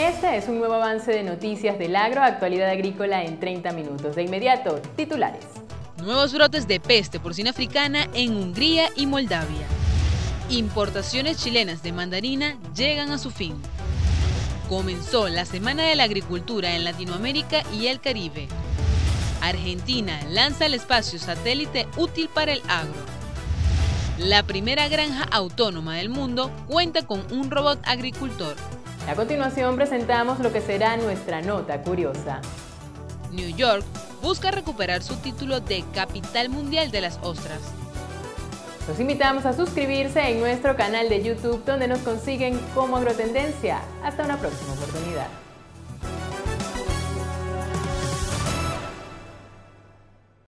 Este es un nuevo avance de noticias del agro, actualidad agrícola en 30 minutos. De inmediato, titulares. Nuevos brotes de peste porcina africana en Hungría y Moldavia. Importaciones chilenas de mandarina llegan a su fin. Comenzó la Semana de la Agricultura en Latinoamérica y el Caribe. Argentina lanza el espacio satélite útil para el agro. La primera granja autónoma del mundo cuenta con un robot agricultor. A continuación presentamos lo que será nuestra nota curiosa. New York busca recuperar su título de capital mundial de las ostras. Los invitamos a suscribirse en nuestro canal de YouTube donde nos consiguen como Agrotendencia. Hasta una próxima oportunidad.